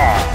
are.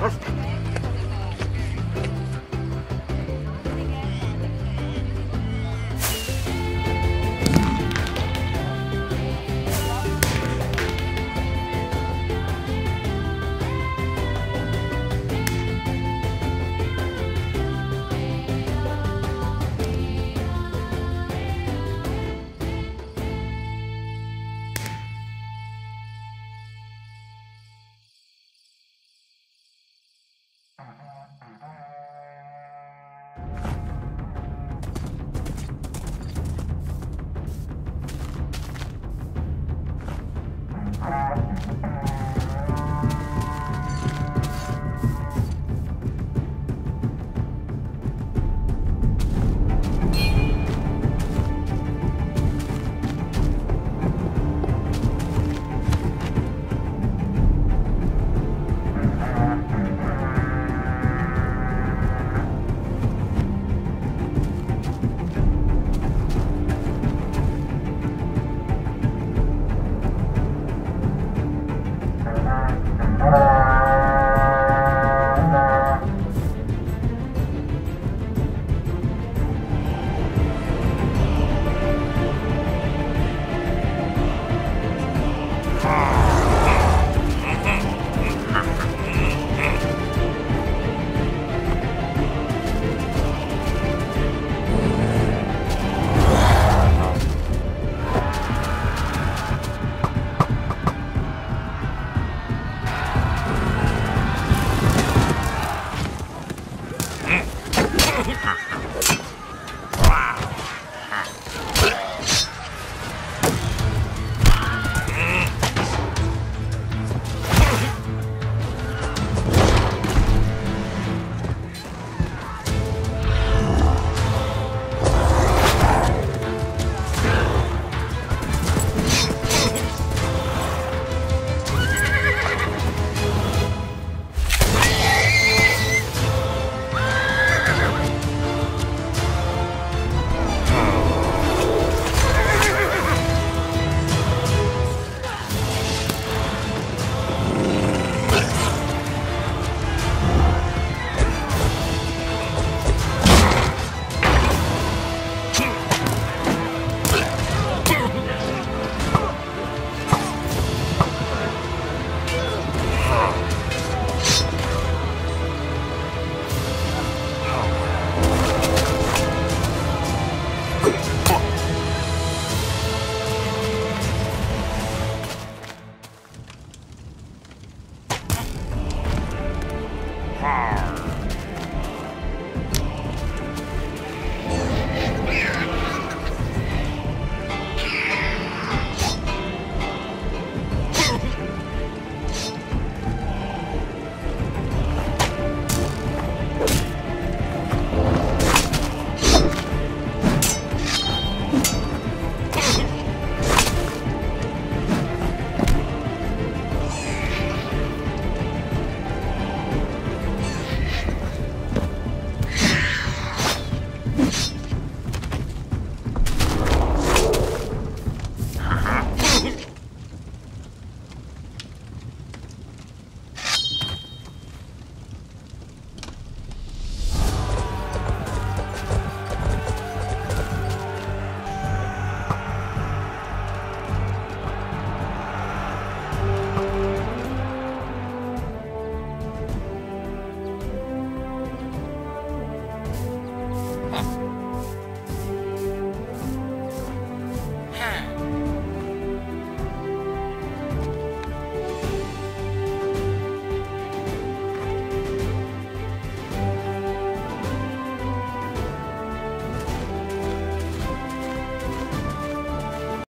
Пожалуйста.